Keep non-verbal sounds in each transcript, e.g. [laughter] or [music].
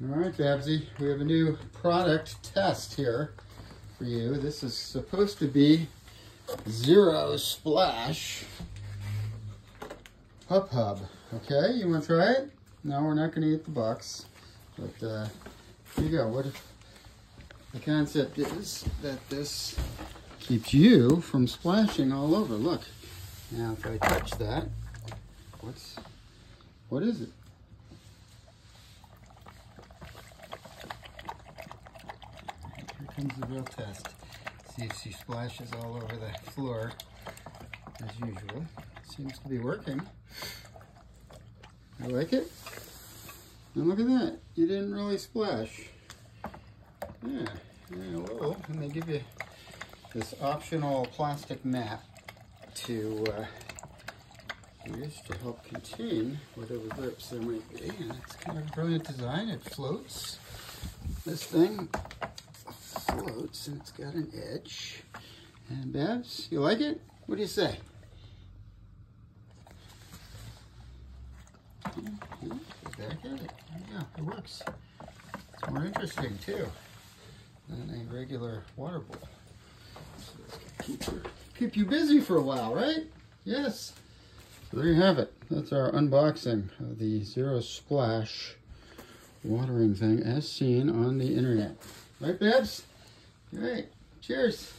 All right, Babsy, we have a new product test here for you. This is supposed to be Zero Splash Pup Hub. Okay, you want to try it? No, we're not going to eat the box. But uh, here you go. What the concept is that this keeps you from splashing all over. Look. Now if I touch that, what's what is it? Comes the real test. See if she splashes all over the floor as usual. Seems to be working. I like it. And look at that. You didn't really splash. Yeah, yeah, a little. And they give you this optional plastic mat to uh, use to help contain whatever drips there might be. And it's kind of a brilliant design. It floats. This thing floats and it's got an edge. And Babs, you like it? What do you say? Back at it. Yeah, it works. It's more interesting too than a regular water bowl. So keep, you, keep you busy for a while, right? Yes. So there you have it. That's our unboxing of the Zero Splash watering thing as seen on the internet. Right, Babs? All right. Cheers.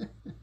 [laughs]